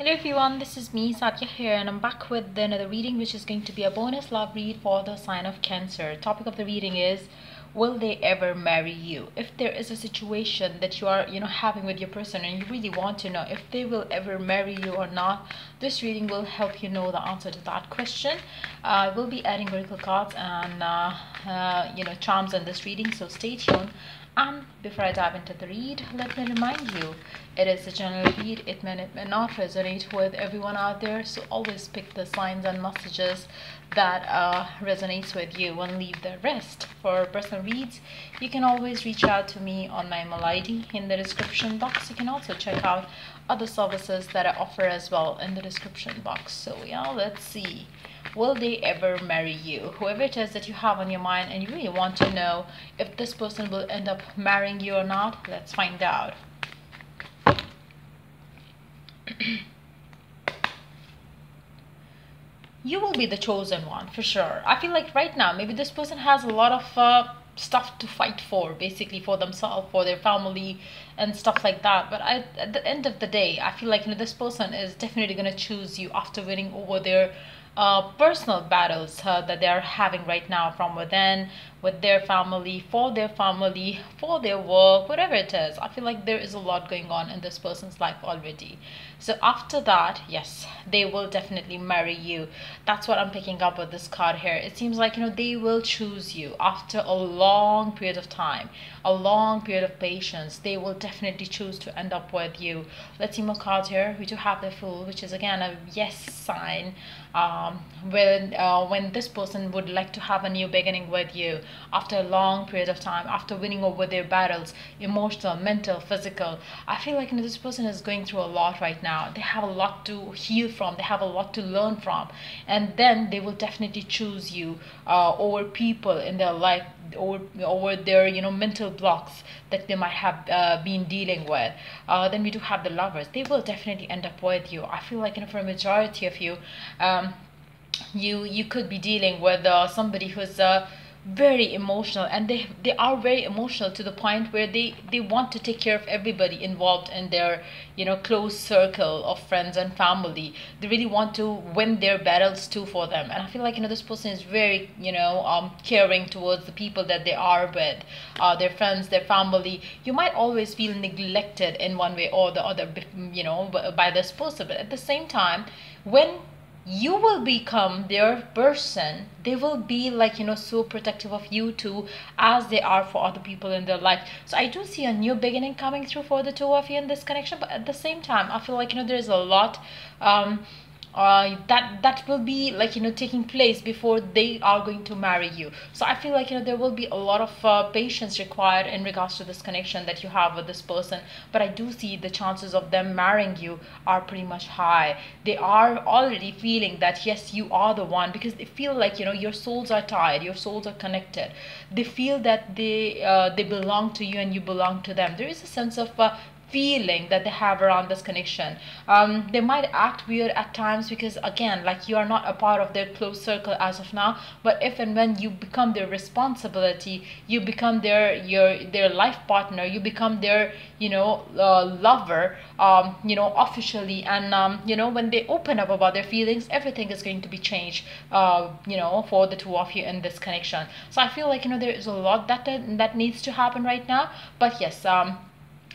Hello everyone, this is me Sadia here and I'm back with another reading which is going to be a bonus love read for the sign of Cancer. Topic of the reading is will they ever marry you? If there is a situation that you are, you know, having with your person and you really want to know if they will ever marry you or not, this reading will help you know the answer to that question. Uh, I will be adding oracle cards and uh, uh, you know charms in this reading, so stay tuned. And before I dive into the read, let me remind you, it is a general read. It may, it may not resonate with everyone out there. So always pick the signs and messages that uh, resonates with you and leave the rest. For personal reads, you can always reach out to me on my email ID in the description box. You can also check out other services that I offer as well in the description box. So yeah, let's see will they ever marry you? Whoever it is that you have on your mind and you really want to know if this person will end up marrying you or not let's find out. You will be the chosen one for sure. I feel like right now maybe this person has a lot of uh, stuff to fight for basically for themselves for their family and stuff like that. But I, at the end of the day i feel like you know this person is definitely going to choose you after winning over their uh, personal battles uh, that they are having right now from within with their family for their family for their work whatever it is. I feel like there is a lot going on in this person's life already so after that yes they will definitely marry you. That's what i'm picking up with this card here. It seems like you know they will choose you after a long period of time a long period of patience. They will definitely choose to end up with you. Let's see more cards here. We do have the fool which is again a yes sign um, when uh, when this person would like to have a new beginning with you. After a long period of time after winning over their battles emotional mental physical. I feel like you know, this person is going through a lot right now they have a lot to heal from. They have a lot to learn from. And then they will definitely choose you uh, over people in their life over, over their you know mental blocks that they might have uh, been dealing with. Uh, then we do have the lovers. They will definitely end up with you. I feel like you know for a majority of you um, you you could be dealing with uh, somebody who's uh, very emotional and they they are very emotional to the point where they they want to take care of everybody involved in their you know close circle of friends and family. They really want to win their battles too for them. And i feel like you know this person is very you know um caring towards the people that they are with uh, their friends their family. You might always feel neglected in one way or the other you know by this person. But at the same time when you will become their person. They will be like you know so protective of you too as they are for other people in their life. So i do see a new beginning coming through for the two of you in this connection but at the same time i feel like you know there's a lot um uh, that that will be like you know taking place before they are going to marry you. So i feel like you know there will be a lot of uh, patience required in regards to this connection that you have with this person. But i do see the chances of them marrying you are pretty much high. They are already feeling that yes you are the one because they feel like you know your souls are tied your souls are connected. They feel that they uh, they belong to you and you belong to them. There is a sense of uh, feeling that they have around this connection. Um, they might act weird at times because again like you are not a part of their close circle as of now but if and when you become their responsibility you become their your their life partner you become their you know uh, lover um, you know officially and um, you know when they open up about their feelings everything is going to be changed uh, you know for the two of you in this connection. So i feel like you know there is a lot that that needs to happen right now but yes um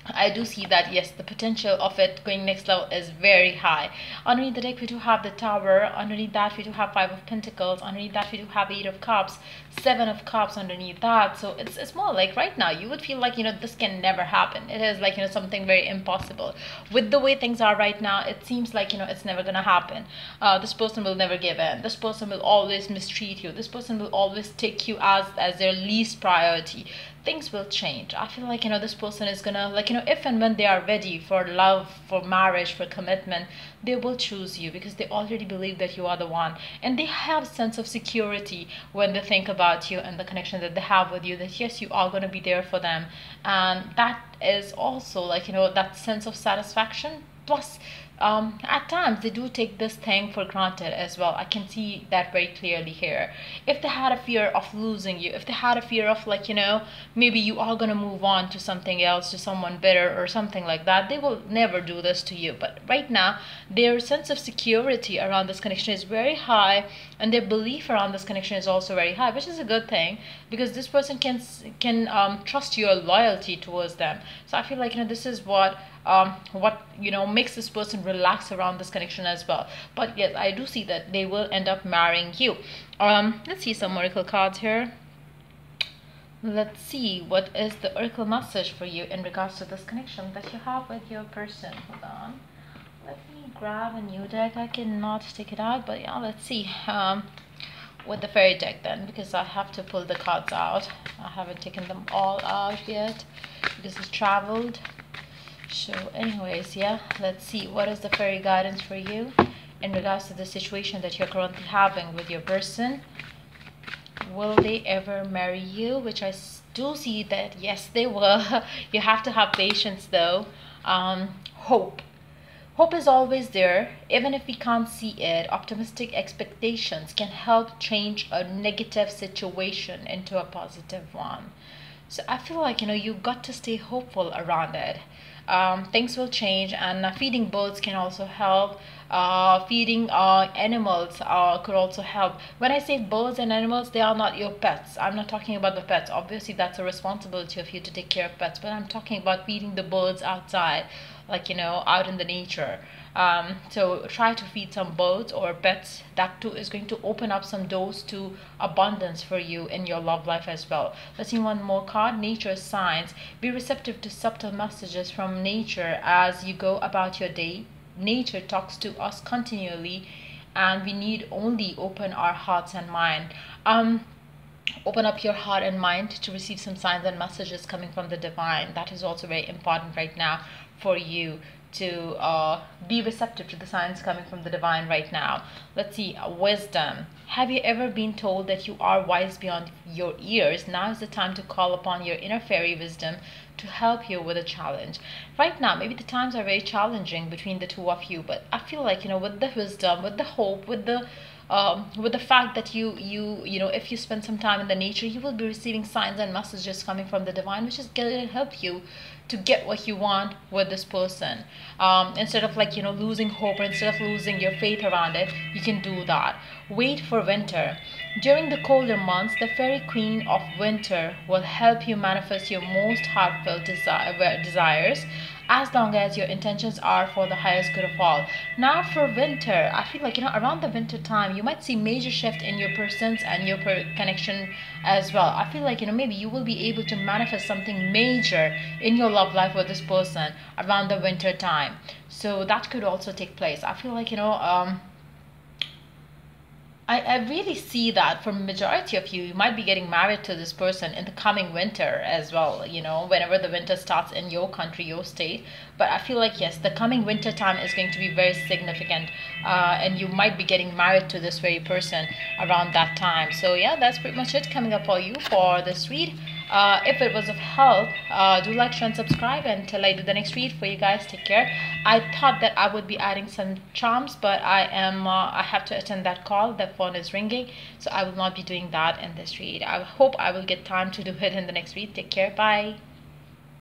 I do see that yes the potential of it going next level is very high. Underneath the deck we do have the tower. Underneath that we do have five of pentacles. Underneath that we do have eight of cups seven of cups underneath that. So it's, it's more like right now you would feel like you know this can never happen. It is like you know something very impossible. With the way things are right now it seems like you know it's never gonna happen. Uh, this person will never give in. This person will always mistreat you. This person will always take you as as their least priority things will change. I feel like you know this person is gonna like you know if and when they are ready for love for marriage for commitment they will choose you because they already believe that you are the one. And they have a sense of security when they think about you and the connection that they have with you that yes you are going to be there for them. And that is also like you know that sense of satisfaction. Plus um, at times they do take this thing for granted as well. I can see that very clearly here. If they had a fear of losing you, if they had a fear of like, you know, maybe you are going to move on to something else, to someone better or something like that, they will never do this to you. But right now, their sense of security around this connection is very high and their belief around this connection is also very high, which is a good thing because this person can, can um, trust your loyalty towards them. So I feel like, you know, this is what um, what you know makes this person relax around this connection as well. But yes i do see that they will end up marrying you. Um let's see some oracle cards here. Let's see what is the oracle message for you in regards to this connection that you have with your person? Hold on. Let me grab a new deck. I cannot take it out but yeah let's see um with the fairy deck then because I have to pull the cards out. I haven't taken them all out yet. Because it's traveled so anyways yeah let's see what is the fairy guidance for you in regards to the situation that you're currently having with your person? Will they ever marry you? Which i do see that yes they will. You have to have patience though. Um, hope. Hope is always there even if we can't see it. Optimistic expectations can help change a negative situation into a positive one. So i feel like you know you've got to stay hopeful around it um, things will change and uh, feeding birds can also help. Uh, feeding uh, animals uh, could also help. When i say birds and animals they are not your pets. I'm not talking about the pets. Obviously that's a responsibility of you to take care of pets but i'm talking about feeding the birds outside like you know out in the nature um, so try to feed some birds or pets. That too is going to open up some doors to abundance for you in your love life as well. Let's see one more card. Nature signs. Be receptive to subtle messages from nature as you go about your day. Nature talks to us continually and we need only open our hearts and mind. Um, open up your heart and mind to receive some signs and messages coming from the divine. That is also very important right now for you to uh, be receptive to the signs coming from the divine right now. Let's see, wisdom. Have you ever been told that you are wise beyond your ears? Now is the time to call upon your inner fairy wisdom to help you with a challenge. Right now, maybe the times are very challenging between the two of you, but I feel like, you know, with the wisdom, with the hope, with the um, with the fact that you you you know if you spend some time in the nature you will be receiving signs and messages coming from the divine which is going to help you to get what you want with this person um, instead of like you know losing hope or instead of losing your faith around it you can do that wait for winter during the colder months the fairy queen of winter will help you manifest your most heartfelt desi- desires as long as your intentions are for the highest good of all. Now for winter, I feel like you know around the winter time you might see major shift in your persons and your per connection as well. I feel like you know maybe you will be able to manifest something major in your love life with this person around the winter time. So that could also take place. I feel like you know um I, I really see that for majority of you, you might be getting married to this person in the coming winter as well, you know, whenever the winter starts in your country, your state. But I feel like, yes, the coming winter time is going to be very significant. Uh, and you might be getting married to this very person around that time. So yeah, that's pretty much it coming up for you for this read. Uh, if it was of help, uh, do like, share, and subscribe until I do the next read for you guys. Take care. I thought that I would be adding some charms, but I am uh, I have to attend that call. The phone is ringing, so I will not be doing that in this read. I hope I will get time to do it in the next read. Take care. Bye.